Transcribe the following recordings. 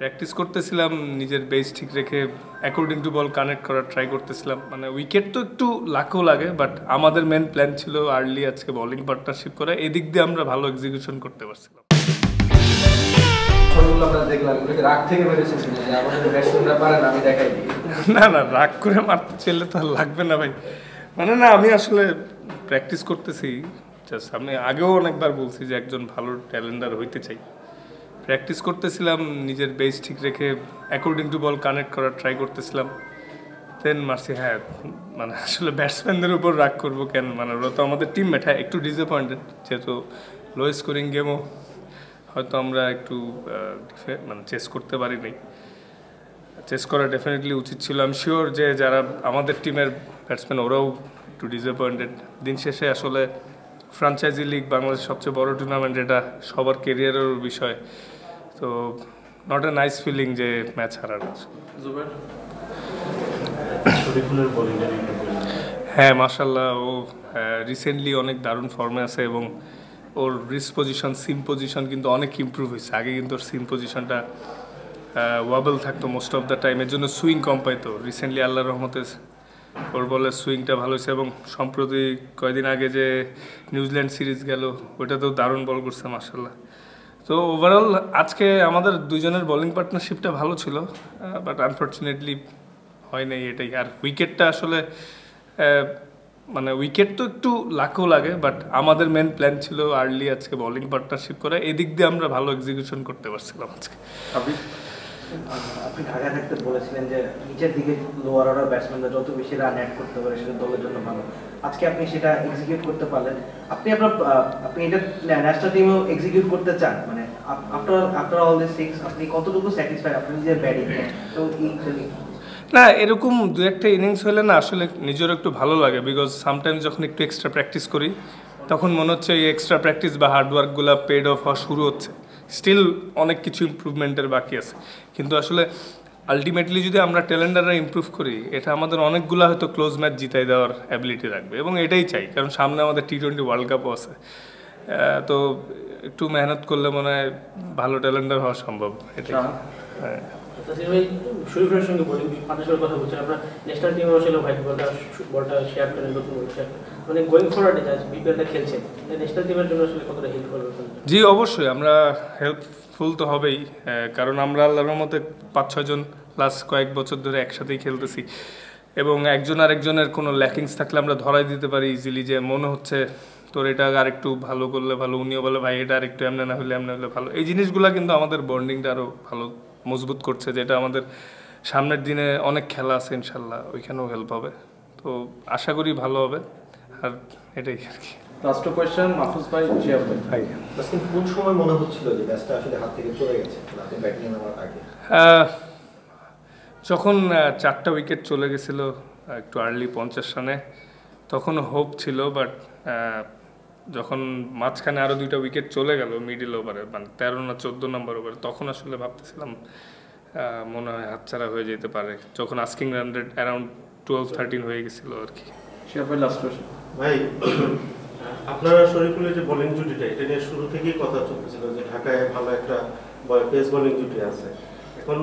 Practice করতেছিলাম নিজের base ঠিক রেখে অ্যাকর্ডিং টু বল কানেক্ট করার ট্রাই করতেছিলাম। মানে উইকেট তো একটু লাখও লাগে বাট আমাদের মেন প্ল্যান ছিল আর্লি আজকে বলিং পার্টনারশিপ করা। এদিক দিয়ে আমরা ভালো এক্সিকিউশন করতে পারছিলাম। না না রাগ করে মারতে চাইলে তো আর লাগবে না ভাই। মানে না আমি আসলে প্র্যাকটিস করতেছি। জাস্ট আমি আগেও অনেকবার বলছি যে একজন ভালো ট্যালেন্ডার হইতে চাই। প্র্যাকটিস করতেছিলাম, নিজের বেস ঠিক রেখে অ্যাকর্ডিং টু বল কানেক্ট করার ট্রাই করতেছিলাম। দেন মারছি হ্যাঁ মানে আসলে ব্যাটসম্যানদের উপর রাগ করব কেন? মানে ওরা তো আমাদের টিম মেট হ্যাঁ একটু ডিসঅ্যাপয়েন্টেড যেহেতু লো স্কোরিং গেমও হয়তো আমরা একটু মানে চেস করতে পারিনি চেস করা ডেফিনেটলি উচিত ছিল। আমি শিওর যে যারা আমাদের টিমের ব্যাটসম্যান ওরাও একটু ডিসঅ্যাপয়েন্টেড দিন শেষে আসলে ফ্রাঞ্চাইজি লিগ বাংলাদেশের সবচেয়ে বড় টুর্নামেন্ট এটা সবার কেরিয়ারের বিষয়। তো নট এ নাইস ফিলিং যে ম্যাচ হারার হ্যাঁ মার্শাল্লাহ ও রিসেন্টলি অনেক দারুণ ফর্মে আছে এবং ওর রিস্ক পজিশন সিম পজিশন কিন্তু অনেক ইমপ্রুভ হয়েছে। আগে কিন্তু ওর সিম পজিশনটা ওয়াবেল থাকতো মোস্ট অফ দ্য টাইম এর জন্য সুইং কম পাইতো। রিসেন্টলি আল্লাহ রহমতে ওর বলে সুইংটা ভালো হয়েছে এবং সম্প্রতি কয়দিন আগে যে নিউজিল্যান্ড সিরিজ গেল ওটাতেও দারুণ বল করছে মার্শাল্লাহ তো ওভারঅল আজকে আমাদের দুজনের বোলিং পার্টনারশিপটা ভালো ছিল বাট আনফর্চুনেটলি হয় নাই এটাই। আর উইকেটটা আসলে মানে উইকেট তো একটু লাখও লাগে বাট আমাদের মেন প্ল্যান ছিল আর্লি আজকে বোলিং পার্টনারশিপ করা। এদিক দিয়ে আমরা ভালো এক্সিকিউশন করতে পারছিলাম আজকে। আপনি ঢাকা থাকতে বলেছিলেন যে নিচের দিকে লোয়ার অর্ডার ব্যাটসম্যানরা যত বেশি রান অ্যাড করতে পারে সেটা দলের জন্য ভালো। আজকে আপনি সেটা এক্সিকিউট করতে পারলেন। আপনি আপনার আপনি এটা ন্যাশনাল টিমেও এক্সিকিউট করতে চান মানে না, এরকম দু একটা ইনিংস হলে না, আসলে নিজের একটু ভালো লাগে বিকজ সামটাইমস যখন একটু এক্সট্রা প্র্যাকটিস করি, তখন মনে হচ্ছে এই এক্সট্রা প্র্যাকটিস বা হার্ডওয়ার্কগুলো পেড অফ হওয়া শুরু হচ্ছে। স্টিল অনেক কিছু ইমপ্রুভমেন্টের বাকি আছে। কিন্তু আসলে আলটিমেটলি যদি আমরা ট্যালেন্ডাররা ইমপ্রুভ করি, এটা আমাদের অনেকগুলো হয়তো ক্লোজ ম্যাচ জিতাই দেওয়ার অ্যাবিলিটি রাখবে এবং এটাই চাই। কারণ সামনে আমাদের টি টোয়েন্টি ওয়ার্ল্ড কাপও আছে। তো একটু মেহনত করলে মনে হয় ভালো ট্যালেন্ডার হওয়া সম্ভব হ্যাঁ। তাসির ভাই শরীফের সঙ্গে বোলিং পার্টনারশিপের কথা বলছেন আপনার ন্যাশনাল টিমেও আসলে হোয়াইট বলটা বলটা শেয়ার করেন নতুন বল মানে গোয়িং ফরওয়ার্ডে যা বিপিএলটা খেলছেন। ন্যাশনাল টিমের জন্য আসলে কতটা হেল্প করবে জি অবশ্যই আমরা হেল্পফুল তো হবেই কারণ আমরা আল্লাহর মতে পাঁচ ছজন লাস্ট কয়েক বছর ধরে একসাথেই খেলতেছি। এবং একজন আরেকজনের কোনো ল্যাকিংস থাকলে আমরা ধরাই দিতে পারি ইজিলি যে মনে হচ্ছে তোর এটা আরেকটু ভালো করলে ভালো উনিও বলে ভাই এটা আরেকটু এমনি না হলে এমনি হলে ভালো। এই জিনিসগুলো কিন্তু আমাদের বন্ডিংটা আরও ভালো মজবুত করছে যেটা আমাদের সামনের দিনে অনেক খেলা আছে ইনশাল্লাহ ওইখানেও হেল্প হবে। তো আশা করি ভালো হবে আর এটাই আর কি। লাস্ট কোয়েশ্চেন মাহফুজ ভাই জিয়া ভাই। তাসকিন কোন সময় মনে হচ্ছিল যে ম্যাচটা আসলে হাত থেকে চলে গেছে রাতে ব্যাটিং নামার আগে? যখন চারটা উইকেট চলে গেছিল একটু আর্লি পঞ্চাশ রানে তখন হোপ ছিল বাট যখন মাঝখানে আরও দুইটা উইকেট চলে গেল মিডিল ওভারে মানে তেরো না চোদ্দ নম্বর ওভারে তখন আসলে ভাবতেছিলাম মনে হয় হাতছাড়া হয়ে যেতে পারে। যখন asking run rate around twelve thirteen হয়ে গেছিল আর কি। ভাই লাস্ট ভাই আপনারা শরীফুলের যে বোলিং জুটিটা এটা নিয়ে শুরু থেকেই কথা চলতেছিল যে ঢাকায় ভালো একটা পেস বোলিং জুটি আছে। এখন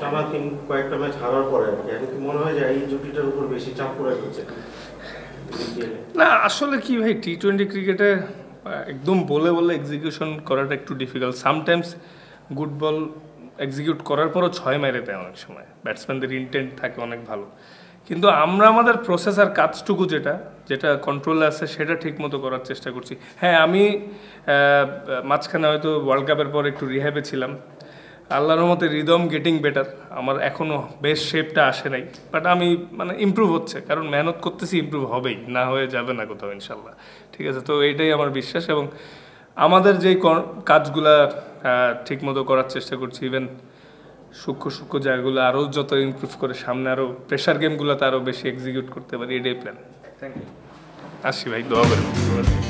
টানা তিন কয়েকটা ম্যাচ হারার পরে আর কি এখন কি মনে হয় যে এই জুটিটার উপর বেশি চাপ পড়ে এ? না, আসলে কি ভাই টি টোয়েন্টি ক্রিকেটে একদম বলে বলে এক্সিকিউশন করাটা একটু difficult sometimes good ball execute করার পরও ছয় মেরে দেয় অনেক সময়। ব্যাটসম্যানদের ইন্টেন্ট থাকে অনেক ভালো। কিন্তু আমরা আমাদের প্রসেস আর কাজটুকু যেটা যেটা কন্ট্রোলে আছে, সেটা ঠিক মতো করার চেষ্টা করছি। হ্যাঁ আমি মাঝখানে হয়তো ওয়ার্ল্ড কাপের পর একটু রিহ্যাবে ছিলাম। আল্লাহর মতে রিদম গেটিং বেটার আমার এখনও বেশ শেপটা আসে নাই। বাট আমি মানে ইমপ্রুভ হচ্ছে কারণ মেহনত করতেছি ইমপ্রুভ হবেই না হয়ে যাবে না কোথাও ইনশাল্লাহ ঠিক আছে তো এইটাই আমার বিশ্বাস এবং আমাদের যেই কর- কাজগুলা ঠিক মতো করার চেষ্টা করছি ইভেন সূক্ষ্ম সূক্ষ্ম জায়গাগুলো আরও যত ইমপ্রুভ করে সামনে আরও প্রেশার গেমগুলোতে আরও বেশি এক্সিকিউট করতে পারি এটাই প্ল্যান থ্যাংক ইউ আসি ভাই দোয়া করেন।